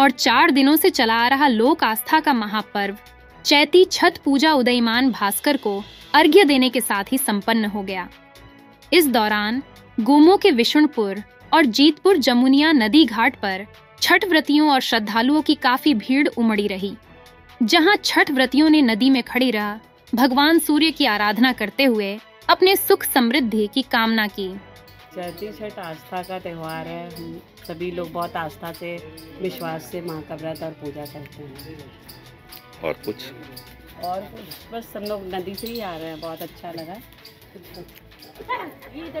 और चार दिनों से चला आ रहा लोक आस्था का महापर्व, चैती छठ पूजा उदयमान भास्कर को अर्घ्य देने के साथ ही संपन्न हो गया। इस दौरान गोमो के विष्णुपुर और जीतपुर जमुनिया नदी घाट पर छठ व्रतियों और श्रद्धालुओं की काफ़ी भीड़ उमड़ी रही, जहाँ छठ व्रतियों ने नदी में खड़ी रह भगवान सूर्य की आराधना करते हुए अपने सुख समृद्धि की कामना की। चैती छठ आस्था का त्यौहार है। हम सभी लोग बहुत आस्था से विश्वास से माँ का व्रत और पूजा करते हैं। और कुछ? और कुछ? बस हम लोग नदी से ही आ रहे हैं बहुत अच्छा लगा। ये तो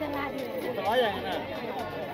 डरा रही है